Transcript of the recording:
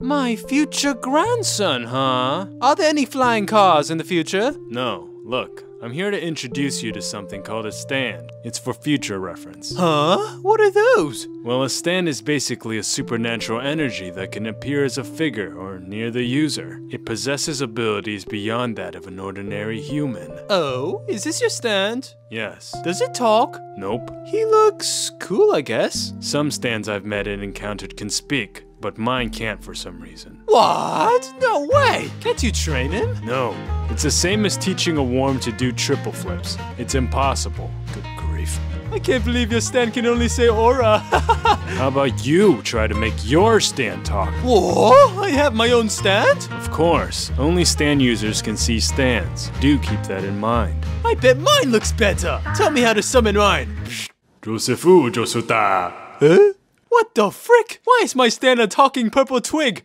My future grandson, huh? Are there any flying cars in the future? No. Look, I'm here to introduce you to something called a stand. It's for future reference. Huh? What are those? Well, a stand is basically a supernatural energy that can appear as a figure or near the user. It possesses abilities beyond that of an ordinary human. Oh, is this your stand? Yes. Does it talk? Nope. He looks cool, I guess. Some stands I've met and encountered can speak, but mine can't for some reason. What? No way! Can't you train him? No. It's the same as teaching a worm to do triple flips. It's impossible. Good grief. I can't believe your stand can only say ora. How about you try to make your stand talk? Whoa, I have my own stand? Of course. Only stand users can see stands. Do keep that in mind. I bet mine looks better. Tell me how to summon mine. Josefu Josuta. Huh? What the frick? Why is my stand a talking purple twig?